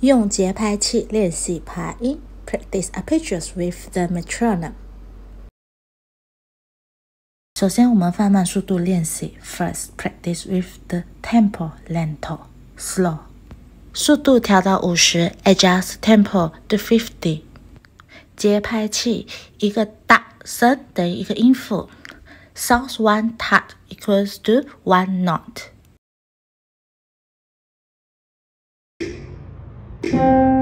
用节拍器练习爬音，practice arpeggios with the metronome。首先，我们放慢速度练习。First, practice with the tempo lento, slow。速度调到五十，adjust tempo to fifty。节拍器一个大声的一个音符，sounds one tat equals to one note。Música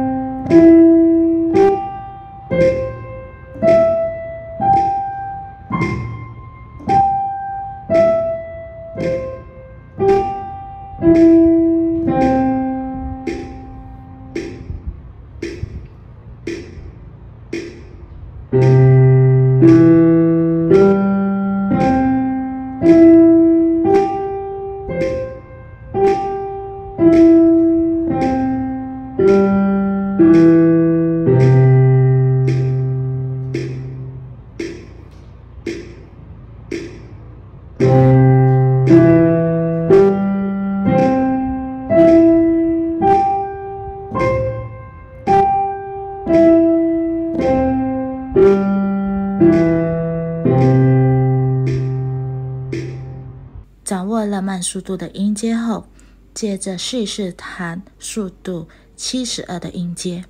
掌握了慢速度的音阶后，接着试一试弹速度七十二的音阶。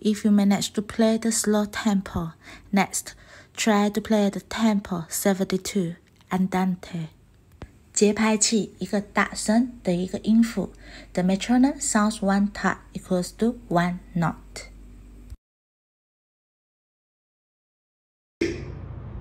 If you manage to play the slow tempo, next try to play the tempo seventy-two andante。节拍器一个大声的一个音符，the metronome sounds one tat equals to one note。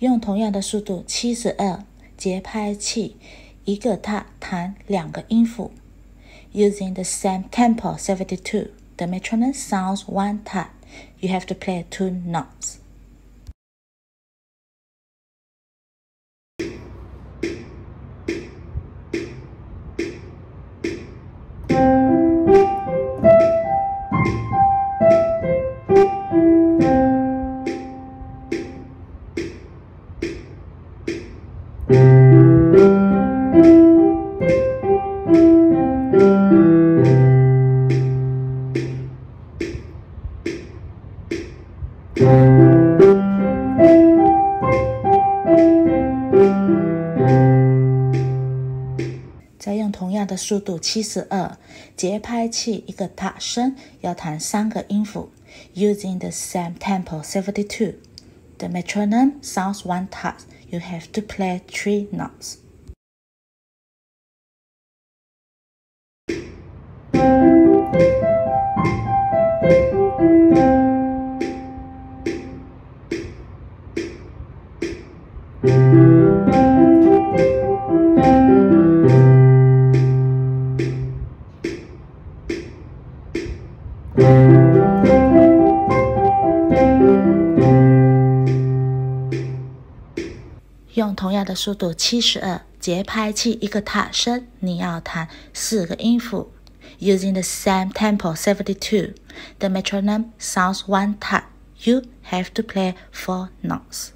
用同样的速度七十二节拍器，一个踏弹两个音符。Using the same tempo seventy two, the metronome sounds one tap. You have to play two notes. 再用同样的速度七十二节拍器一个塔声要弹三个音符，using the same tempo seventy two. The metronome sounds one tat. You have to play three notes. 用同样的速度七十二节拍器一个踏声，你要弹四个音符。Using the same tempo seventy two, the metronome sounds one tat. You have to play four notes.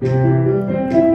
Música